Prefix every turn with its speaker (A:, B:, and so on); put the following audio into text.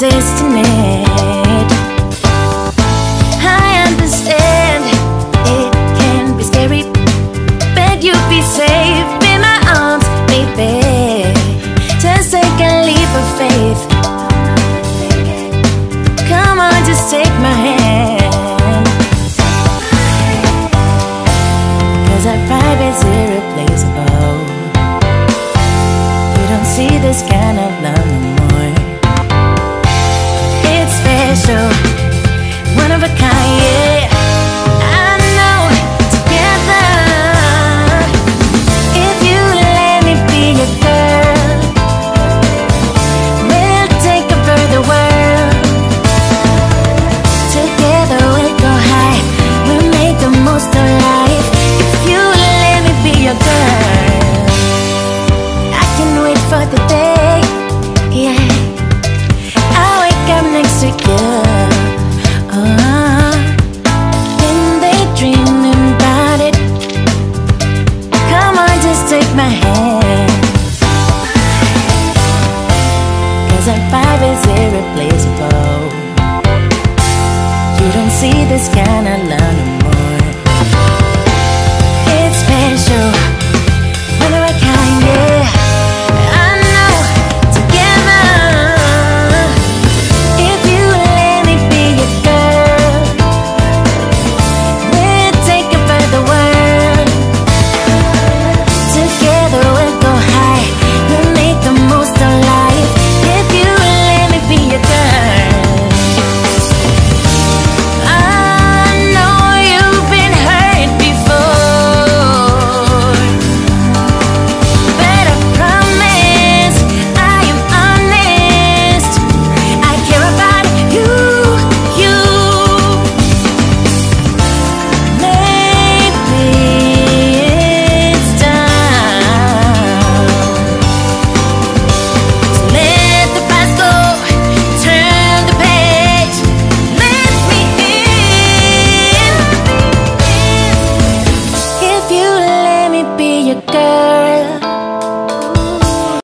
A: resisting it. I understand it can be scary, but you'll be safe in my arms, baby. Just take a leap of faith. Come on, just take my irreplaceable. You don't see this kind of love my hands. Cause our five is irreplaceable. You don't see this kind of love. girl